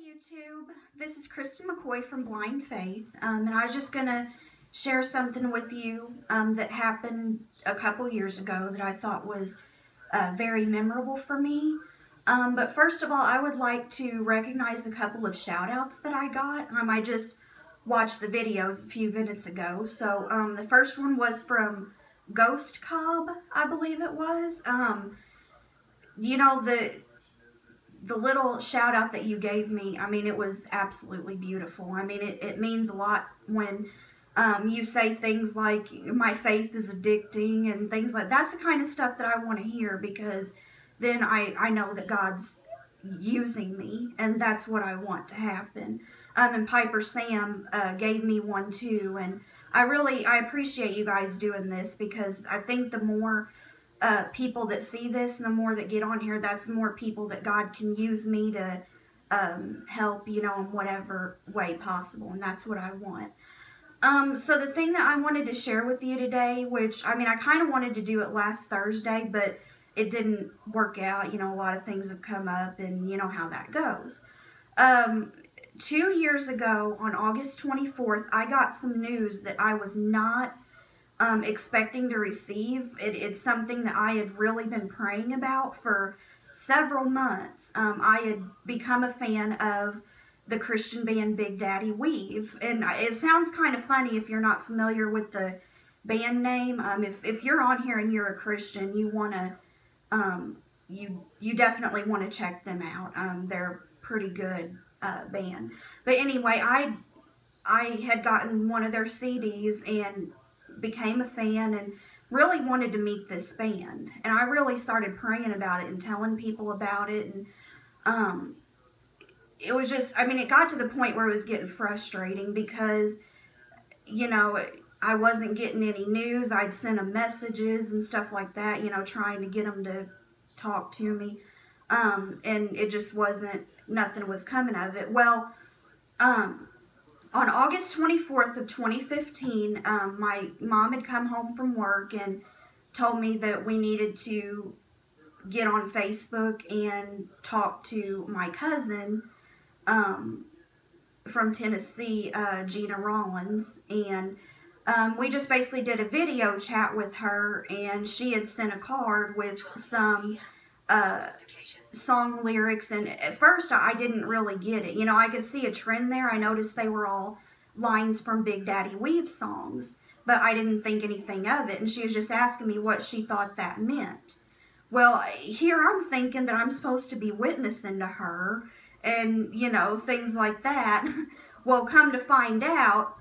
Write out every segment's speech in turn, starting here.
YouTube. This is Kristen McCoy from Blind Faith, um, and I was just going to share something with you um, that happened a couple years ago that I thought was uh, very memorable for me. Um, but first of all, I would like to recognize a couple of shout outs that I got. Um, I just watched the videos a few minutes ago. So um, the first one was from Ghost Cobb, I believe it was. Um, you know, the the little shout out that you gave me, I mean, it was absolutely beautiful. I mean, it, it means a lot when um, you say things like, my faith is addicting and things like That's the kind of stuff that I want to hear because then I, I know that God's using me and that's what I want to happen. Um, and Piper Sam uh, gave me one too. And I really, I appreciate you guys doing this because I think the more uh, people that see this and the more that get on here, that's more people that God can use me to um, help, you know, in whatever way possible. And that's what I want. Um, so the thing that I wanted to share with you today, which, I mean, I kind of wanted to do it last Thursday, but it didn't work out. You know, a lot of things have come up and you know how that goes. Um, two years ago on August 24th, I got some news that I was not um, expecting to receive. It, it's something that I had really been praying about for several months. Um, I had become a fan of the Christian band Big Daddy Weave. And it sounds kind of funny if you're not familiar with the band name. Um, if, if you're on here and you're a Christian, you want to, um, you, you definitely want to check them out. Um, they're pretty good uh, band. But anyway, I, I had gotten one of their CDs and became a fan and really wanted to meet this band. And I really started praying about it and telling people about it. And um, it was just, I mean, it got to the point where it was getting frustrating because, you know, I wasn't getting any news. I'd send them messages and stuff like that, you know, trying to get them to talk to me. Um, and it just wasn't, nothing was coming of it. Well, um, on August 24th of 2015, um, my mom had come home from work and told me that we needed to get on Facebook and talk to my cousin um, from Tennessee, uh, Gina Rollins. And um, we just basically did a video chat with her and she had sent a card with some uh, song lyrics and at first I didn't really get it. You know, I could see a trend there. I noticed they were all lines from Big Daddy Weave songs, but I didn't think anything of it. And she was just asking me what she thought that meant. Well, here I'm thinking that I'm supposed to be witnessing to her and, you know, things like that. well, come to find out,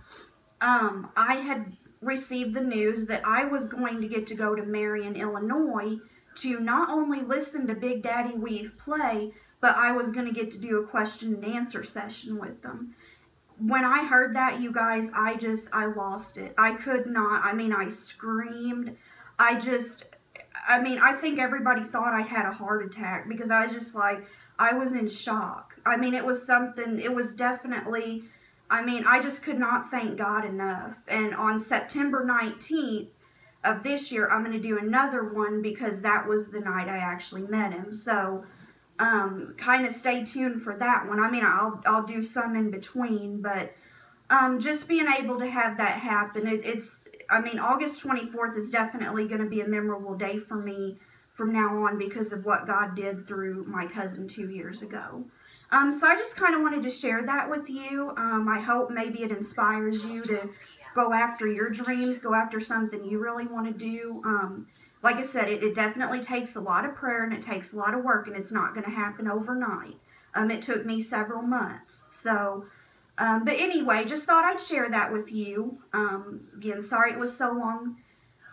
um, I had received the news that I was going to get to go to Marion, Illinois to not only listen to Big Daddy Weave play, but I was going to get to do a question and answer session with them. When I heard that, you guys, I just, I lost it. I could not, I mean, I screamed. I just, I mean, I think everybody thought I had a heart attack because I just like, I was in shock. I mean, it was something, it was definitely, I mean, I just could not thank God enough. And on September 19th, of this year, I'm going to do another one because that was the night I actually met him. So, um, kind of stay tuned for that one. I mean, I'll, I'll do some in between, but, um, just being able to have that happen, it, it's, I mean, August 24th is definitely going to be a memorable day for me from now on because of what God did through my cousin two years ago. Um, so I just kind of wanted to share that with you. Um, I hope maybe it inspires you to go after your dreams, go after something you really want to do. Um, like I said, it, it, definitely takes a lot of prayer and it takes a lot of work and it's not going to happen overnight. Um, it took me several months. So, um, but anyway, just thought I'd share that with you. Um, again, sorry it was so long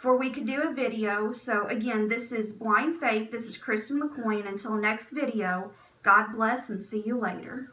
for we could do a video. So again, this is Blind Faith. This is Kristen McCoy. And until next video, God bless and see you later.